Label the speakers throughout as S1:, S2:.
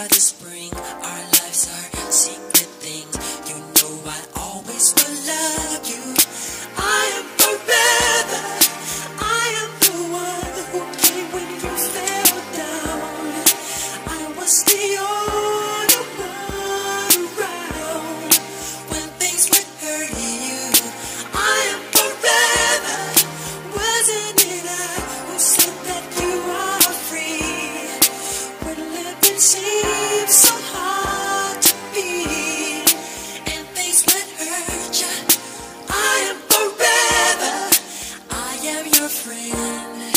S1: are the spring, our lives are secret things. You know I always will love you. I am forever. I am the one who came when you fell down. I was I'm your friend.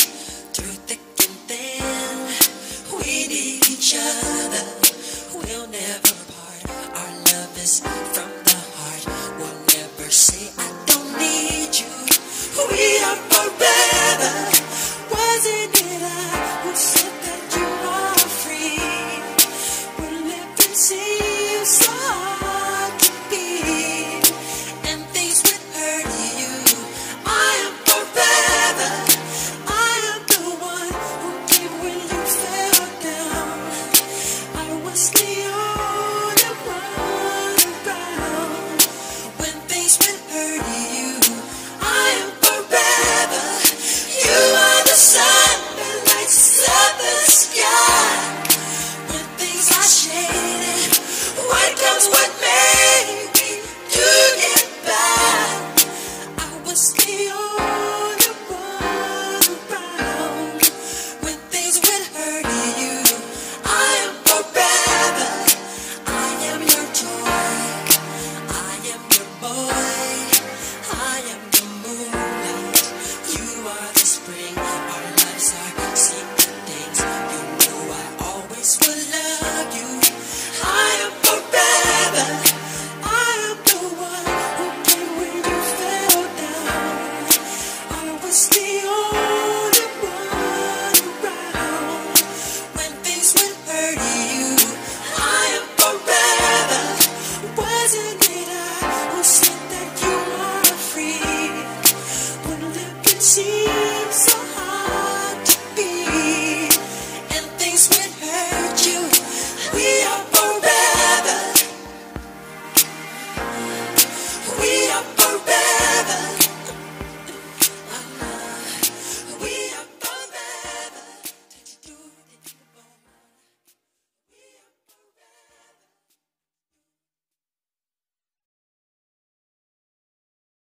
S1: always will love you. I am forever. I am the one who came when you fell down. I was the only one around when things went you. I am forever. Wasn't it I who said that you